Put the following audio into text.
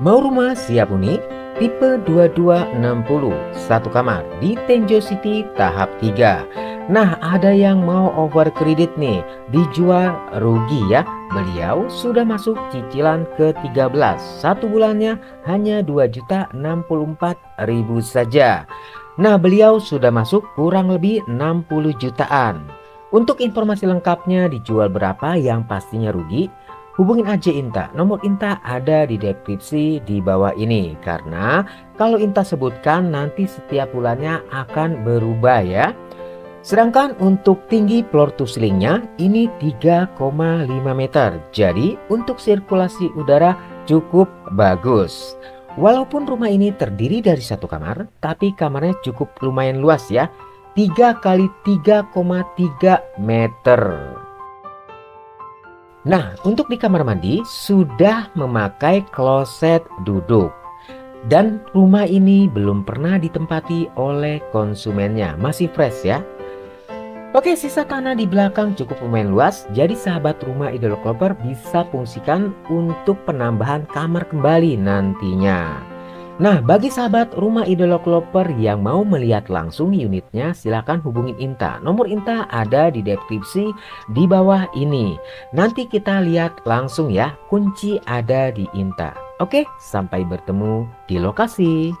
Mau rumah siap huni? Tipe 2260 satu kamar di Tenjo City tahap 3 Nah ada yang mau over kredit nih Dijual rugi ya. Beliau sudah masuk cicilan ke-13 Satu bulannya hanya 2.064.000 saja. Nah beliau sudah masuk kurang lebih 60 jutaan. Untuk informasi lengkapnya dijual berapa yang pastinya rugi Hubungin aja Inta, nomor Inta ada di deskripsi di bawah ini. Karena kalau Inta sebutkan nanti setiap bulannya akan berubah ya. Sedangkan untuk tinggi floor to ceilingnya ini 3,5 meter. Jadi untuk sirkulasi udara cukup bagus. Walaupun rumah ini terdiri dari satu kamar Tapi kamarnya cukup lumayan luas ya. 3 kali 3,3 meter Nah, untuk di kamar mandi sudah memakai kloset duduk. Dan rumah ini belum pernah ditempati oleh konsumennya, masih fresh ya. Oke, sisa tanah di belakang cukup lumayan luas, jadi sahabat rumah Idol Clover bisa fungsikan untuk penambahan kamar kembali nantinya. Nah, bagi sahabat rumah idola Kloper yang mau melihat langsung unitnya, silahkan hubungin Inta. Nomor Inta ada di deskripsi di bawah ini. Nanti kita lihat langsung ya, kunci ada di Inta. Oke, sampai bertemu di lokasi.